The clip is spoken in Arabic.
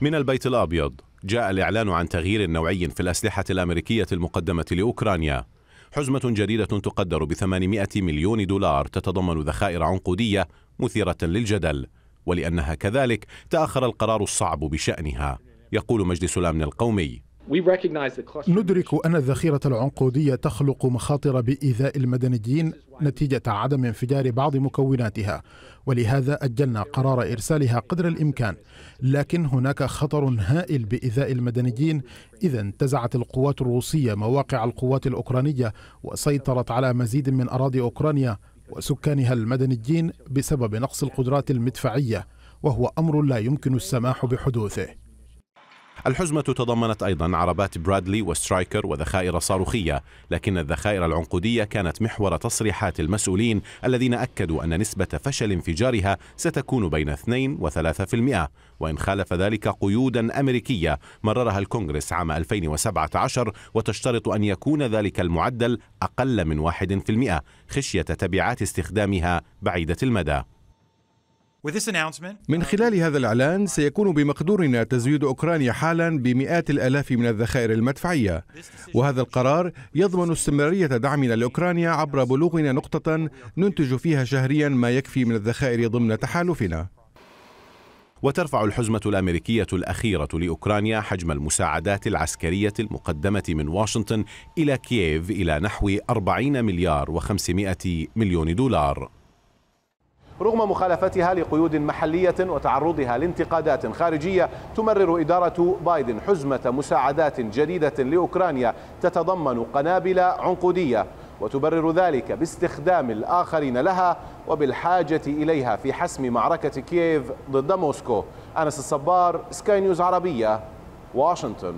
من البيت الأبيض. جاء الإعلان عن تغيير نوعي في الأسلحة الأمريكية المقدمة لأوكرانيا. حزمة جديدة تقدر ب 800 مليون دولار تتضمن ذخائر عنقودية مثيرة للجدل ولأنها كذلك تأخر القرار الصعب بشأنها يقول مجلس الأمن القومي. ندرك أن الذخيرة العنقودية تخلق مخاطر بإيذاء المدنيين نتيجة عدم انفجار بعض مكوناتها ولهذا أجلنا قرار إرسالها قدر الإمكان. لكن هناك خطر هائل بإيذاء المدنيين. إذا انتزعت القوات الروسية مواقع القوات الأوكرانية وسيطرت على مزيد من أراضي أوكرانيا وسكانها المدنيين بسبب نقص القدرات المدفعية وهو أمر لا يمكن السماح بحدوثه. الحزمة تضمنت أيضا عربات برادلي وسترايكر وذخائر صاروخية لكن الذخائر العنقودية كانت محور تصريحات المسؤولين الذين أكدوا أن نسبة فشل انفجارها ستكون بين 2 و 3% وإن خالف ذلك قيودا أمريكية مررها الكونغرس عام 2017 وتشترط أن يكون ذلك المعدل أقل من 1% خشية تبعات استخدامها بعيدة المدى. من خلال هذا الإعلان سيكون بمقدورنا تزويد أوكرانيا حالا بمئات الآلاف من الذخائر المدفعية. وهذا القرار يضمن استمرارية دعمنا لأوكرانيا عبر بلوغنا نقطة ننتج فيها شهريا ما يكفي من الذخائر ضمن تحالفنا. وترفع الحزمة الأمريكية الأخيرة لأوكرانيا حجم المساعدات العسكرية المقدمة من واشنطن إلى كييف إلى نحو 40 مليار و500 مليون دولار. رغم مخالفتها لقيود محلية وتعرضها لانتقادات خارجية تمرر إدارة بايدن حزمة مساعدات جديدة لأوكرانيا تتضمن قنابل عنقودية وتبرر ذلك باستخدام الآخرين لها وبالحاجة إليها في حسم معركة كييف ضد موسكو. أنس الصبار سكاي نيوز عربية واشنطن.